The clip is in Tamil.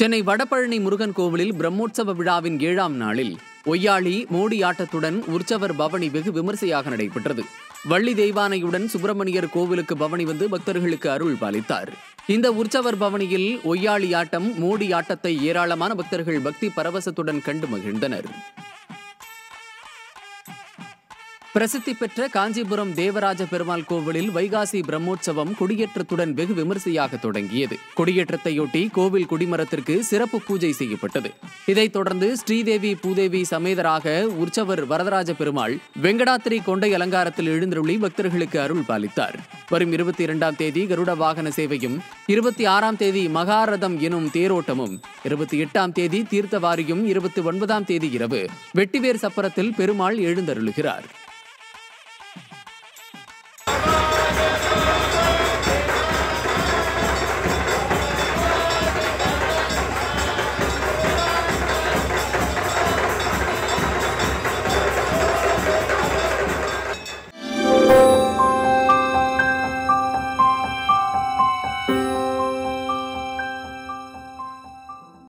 சென்னை வடபழனி முருகன் கோவிலில் பிரம்மோற்சவ விழாவின் ஏழாம் நாளில் ஒய்யாளி மோடி ஆட்டத்துடன் உற்சவர் பவனி வெகு விமர்சையாக நடைபெற்றது. வள்ளி தெய்வானையுடன் சுப்பிரமணியர் கோவிலுக்கு பவனி வந்து பக்தர்களுக்கு அருள் பாலித்தார். இந்த உற்சவர் பவனியில் ஒய்யாளி ஆட்டம் மோடி ஆட்டத்தை ஏராளமான பக்தர்கள் பக்தி பரவசத்துடன் கண்டு மகிழ்ந்தனர். பிரசித்தி பெற்ற காஞ்சிபுரம் தேவராஜ பெருமாள் கோவிலில் வைகாசி பிரம்மோற்சவம் கொடியேற்றத்துடன் வெகு விமரிசையாக தொடங்கியது. கொடியேற்றத்தையொட்டி கோவில் குடிமரத்திற்கு சிறப்பு பூஜை செய்யப்பட்டது. இதைத் தொடர்ந்து ஸ்ரீதேவி பூதேவி சமேதராக உற்சவர் வரதராஜ பெருமாள் வெங்கடாத்திரி கொண்டை அலங்காரத்தில் எழுந்தருளி பக்தர்களுக்கு அருள் பாலித்தார். வரும் இருபத்தி இரண்டாம் தேதி கருட வாகன சேவையும் இருபத்தி ஆறாம் தேதி மகாரதம் எனும் தேரோட்டமும் இருபத்தி எட்டாம் தேதி தீர்த்தவாரியும் இருபத்தி ஒன்பதாம் தேதி இரவு வெட்டிவேர் சப்பரத்தில் பெருமாள் எழுந்தருளுகிறார்.